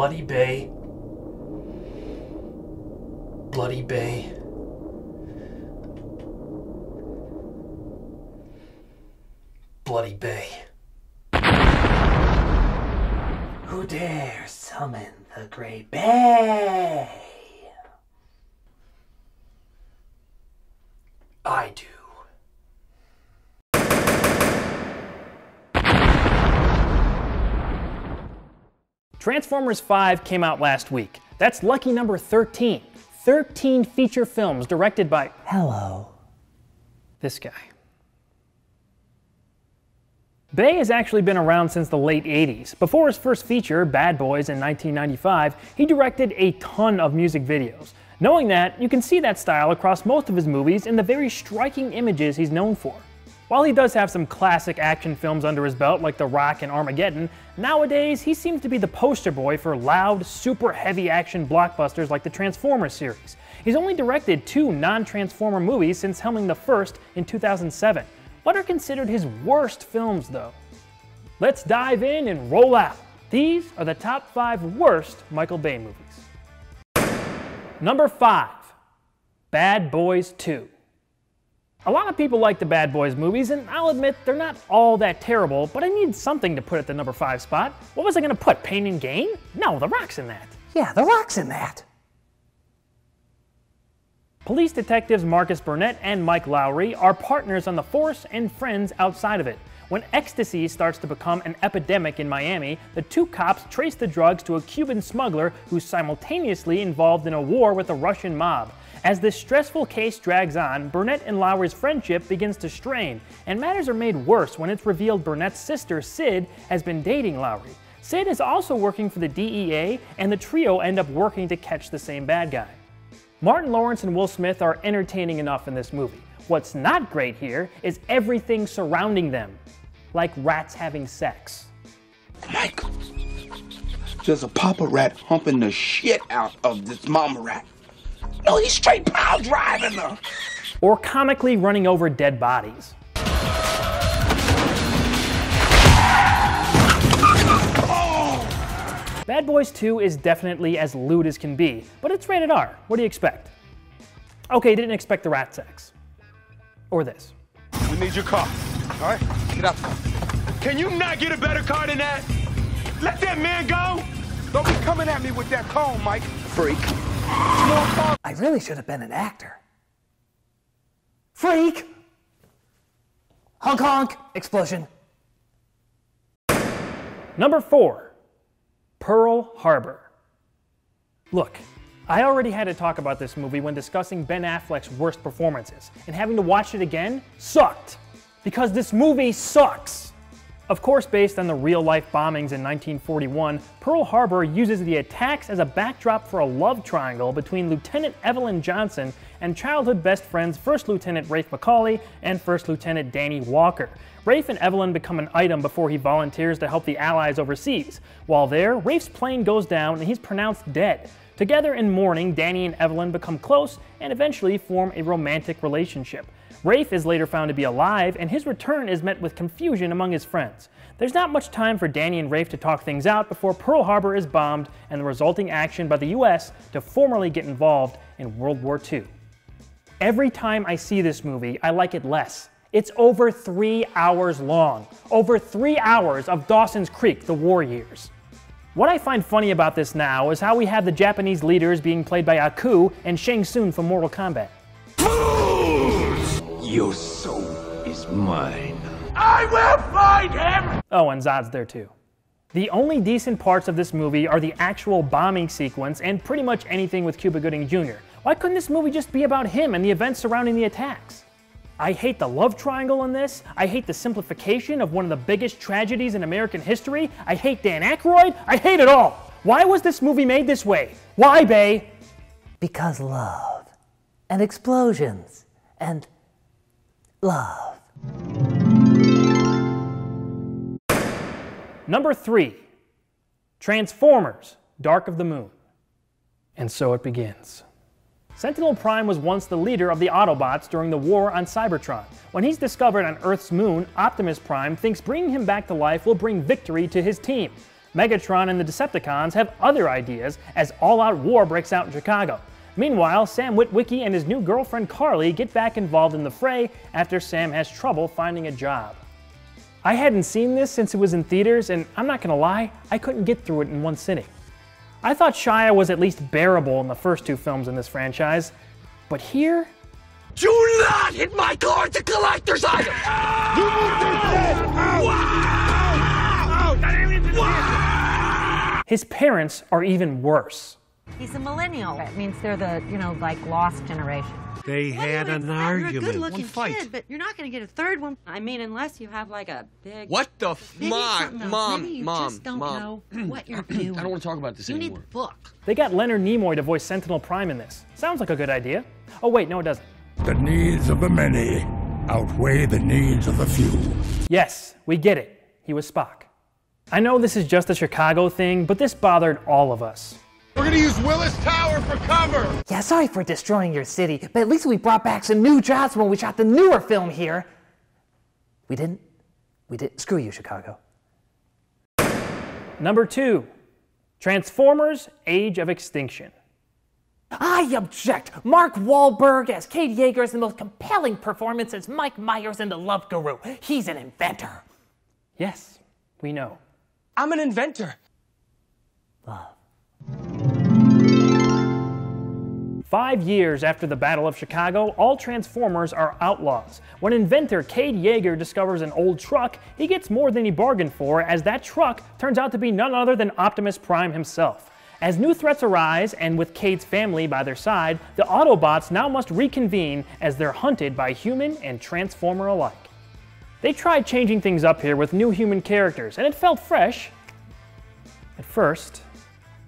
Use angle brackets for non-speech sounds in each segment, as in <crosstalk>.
Bloody Bay. Bloody Bay. Bloody Bay. Who dare summon the Grey Bay? I do. Transformers 5 came out last week. That's lucky number 13. 13 feature films directed by Hello. this guy. Bay has actually been around since the late 80s. Before his first feature, Bad Boys, in 1995, he directed a ton of music videos. Knowing that, you can see that style across most of his movies in the very striking images he's known for. While he does have some classic action films under his belt like The Rock and Armageddon, nowadays he seems to be the poster boy for loud, super heavy action blockbusters like the Transformers series. He's only directed two non-Transformer movies since helming the first in 2007. What are considered his worst films though? Let's dive in and roll out. These are the top five worst Michael Bay movies. Number five, Bad Boys 2. A lot of people like the Bad Boys movies, and I'll admit they're not all that terrible, but I need something to put at the number 5 spot. What was I gonna put, Pain and Gain? No, The Rock's in that. Yeah, The Rock's in that. Police detectives Marcus Burnett and Mike Lowry are partners on the force and friends outside of it. When ecstasy starts to become an epidemic in Miami, the two cops trace the drugs to a Cuban smuggler who's simultaneously involved in a war with a Russian mob. As this stressful case drags on, Burnett and Lowry's friendship begins to strain, and matters are made worse when it's revealed Burnett's sister, Sid, has been dating Lowry. Sid is also working for the DEA, and the trio end up working to catch the same bad guy. Martin Lawrence and Will Smith are entertaining enough in this movie. What's not great here is everything surrounding them, like rats having sex. Mike, there's a papa rat humping the shit out of this mama rat. No, he's straight pile driving her. or comically running over dead bodies. Bad Boys 2 is definitely as lewd as can be, but it's rated R. What do you expect? Okay, didn't expect the rat sex. Or this. We need your car. All right? Get out. Can you not get a better car than that? Let that man go. Don't be coming at me with that comb, Mike. Freak. I really should have been an actor. Freak! Honk honk! Explosion. Number 4. Pearl Harbor. Look, I already had to talk about this movie when discussing Ben Affleck's worst performances, and having to watch it again sucked. Because this movie sucks! Of course, based on the real life bombings in 1941, Pearl Harbor uses the attacks as a backdrop for a love triangle between Lieutenant Evelyn Johnson and childhood best friends First Lieutenant Rafe McCauley and First Lieutenant Danny Walker. Rafe and Evelyn become an item before he volunteers to help the Allies overseas. While there, Rafe's plane goes down and he's pronounced dead. Together in mourning, Danny and Evelyn become close and eventually form a romantic relationship. Rafe is later found to be alive, and his return is met with confusion among his friends. There's not much time for Danny and Rafe to talk things out before Pearl Harbor is bombed and the resulting action by the US to formally get involved in World War II. Every time I see this movie, I like it less. It's over three hours long. Over three hours of Dawson's Creek, the war years. What I find funny about this now is how we have the Japanese leaders being played by Aku and Shang Tsung from Mortal Kombat. Your soul is mine. I will find him. Oh, and Zod's there too. The only decent parts of this movie are the actual bombing sequence and pretty much anything with Cuba Gooding Jr. Why couldn't this movie just be about him and the events surrounding the attacks? I hate the love triangle in this. I hate the simplification of one of the biggest tragedies in American history. I hate Dan Aykroyd. I hate it all. Why was this movie made this way? Why, Bay? Because love. And explosions. And love. Number three, Transformers Dark of the Moon. And so it begins. Sentinel Prime was once the leader of the Autobots during the war on Cybertron. When he's discovered on Earth's moon, Optimus Prime thinks bringing him back to life will bring victory to his team. Megatron and the Decepticons have other ideas as all-out war breaks out in Chicago. Meanwhile, Sam Witwicky and his new girlfriend Carly get back involved in the fray after Sam has trouble finding a job. I hadn't seen this since it was in theaters, and I'm not gonna lie, I couldn't get through it in one sitting. I thought Shia was at least bearable in the first two films in this franchise, but here, Do not hit my car! It's a collector's item! <laughs> his parents are even worse. He's a millennial. It means they're the, you know, like lost generation. They had an argument. You're a good-looking kid, but you're not going to get a third one. I mean, unless you have like a big. What the f- Maybe it's mom, mom, Maybe you mom, just don't mom. know <clears throat> what you're doing. I don't want to talk about this You need anymore. the book. They got Leonard Nimoy to voice Sentinel Prime in this. Sounds like a good idea. Oh, wait, no, it doesn't. The needs of the many outweigh the needs of the few. Yes, we get it. He was Spock. I know this is just a Chicago thing, but this bothered all of us. We're gonna use Willis Tower for cover! Yeah, sorry for destroying your city, but at least we brought back some new jobs when we shot the newer film here. We didn't? We did. Screw you, Chicago. Number two, Transformers Age of Extinction. I object. Mark Wahlberg as Cade Yeager is the most compelling performance since Mike Myers in The Love Guru. He's an inventor. Yes, we know. I'm an inventor. Five years after the Battle of Chicago, all Transformers are outlaws. When inventor Cade Yeager discovers an old truck, he gets more than he bargained for, as that truck turns out to be none other than Optimus Prime himself. As new threats arise, and with Cade's family by their side, the Autobots now must reconvene as they're hunted by human and Transformer alike. They tried changing things up here with new human characters, and it felt fresh at first.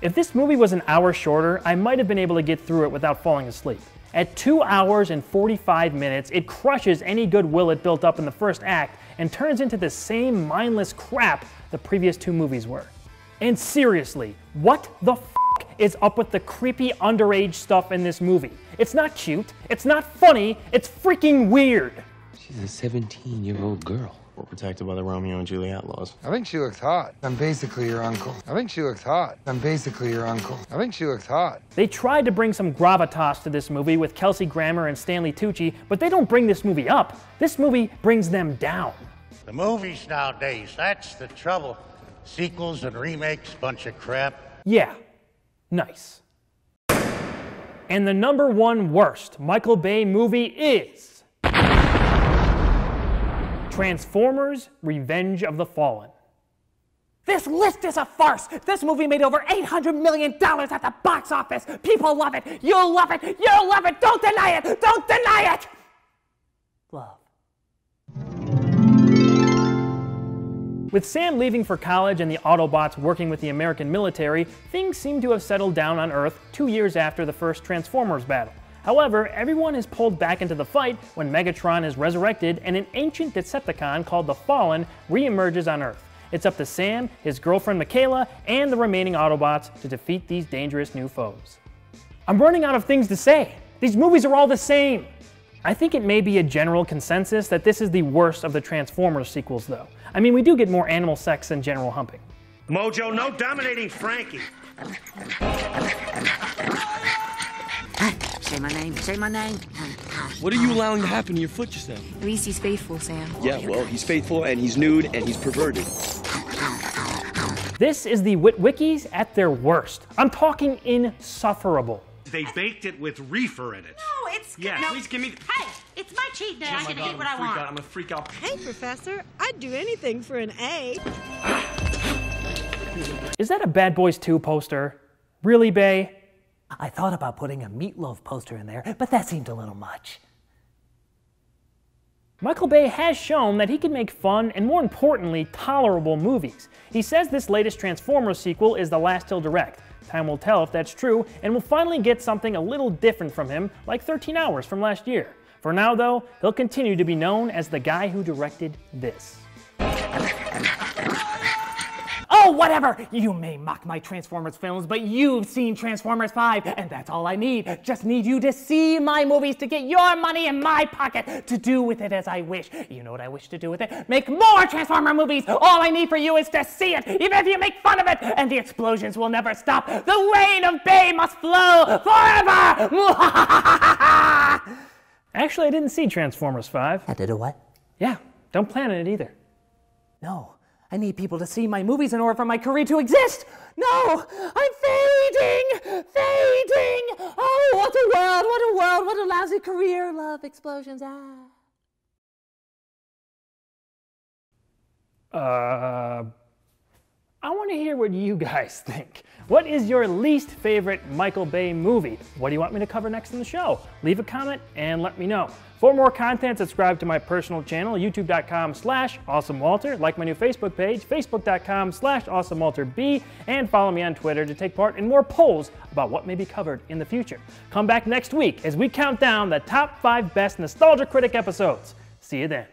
If this movie was an hour shorter, I might have been able to get through it without falling asleep. At 2 hours and 45 minutes, it crushes any goodwill it built up in the first act and turns into the same mindless crap the previous two movies were. And seriously, what the f is up with the creepy underage stuff in this movie? It's not cute, it's not funny, it's freaking weird. She's a 17 year old girl. We're protected by the Romeo and Juliet laws. I think she looks hot. I'm basically your uncle. I think she looks hot. I'm basically your uncle. I think she looks hot. They tried to bring some gravitas to this movie with Kelsey Grammer and Stanley Tucci, but they don't bring this movie up. This movie brings them down. The movies nowadays, that's the trouble. Sequels and remakes, bunch of crap. Yeah, nice. And the number one worst Michael Bay movie is Transformers Revenge of the Fallen. This list is a farce. This movie made over $800 million at the box office. People love it. You'll love it. You'll love it. Don't deny it. Don't deny it. Love. With Sam leaving for college and the Autobots working with the American military, things seem to have settled down on Earth two years after the first Transformers battle. However, everyone is pulled back into the fight when Megatron is resurrected and an ancient Decepticon called the Fallen reemerges on Earth. It's up to Sam, his girlfriend Michaela, and the remaining Autobots to defeat these dangerous new foes. I'm running out of things to say. These movies are all the same. I think it may be a general consensus that this is the worst of the Transformers sequels, though. I mean, we do get more animal sex than general humping. Mojo, no dominating Frankie. Say my name. Say my name. What are you allowing to happen to your foot just now? At least he's faithful, Sam. Yeah, well, he's faithful and he's nude and he's perverted. This is the Witwickies at their worst. I'm talking insufferable. They baked it with reefer in it. No, it's Yeah, no. please give me. Hey, it's my cheat day. Oh I can eat what I want. I'm gonna freak out. Hey, Professor, I'd do anything for an A. Is that a Bad Boys 2 poster? Really, Bay? I thought about putting a Meat Loaf poster in there, but that seemed a little much. Michael Bay has shown that he can make fun and, more importantly, tolerable movies. He says this latest Transformers sequel is the last he'll direct. Time will tell if that's true, and we'll finally get something a little different from him, like 13 Hours from last year. For now, though, he'll continue to be known as the guy who directed this. Oh, whatever! You may mock my Transformers films, but you've seen Transformers 5, and that's all I need. Just need you to see my movies to get your money in my pocket to do with it as I wish. You know what I wish to do with it? Make more Transformer movies! All I need for you is to see it, even if you make fun of it, and the explosions will never stop. The rain of Bay must flow forever! <laughs> Actually, I didn't see Transformers 5. I did a what? Yeah, don't plan on it either. No, I need people to see my movies in order for my career to exist. No, I'm fading, fading. Oh, what a world, what a world, what a lousy career. Love explosions. Ah. Uh, I want to hear what you guys <laughs> think. What is your least favorite Michael Bay movie? What do you want me to cover next in the show? Leave a comment and let me know. For more content, subscribe to my personal channel, youtube.com slash awesomewalter, like my new Facebook page, facebook.com slash awesomewalterb, and follow me on Twitter to take part in more polls about what may be covered in the future. Come back next week as we count down the top five best Nostalgia Critic episodes. See you then.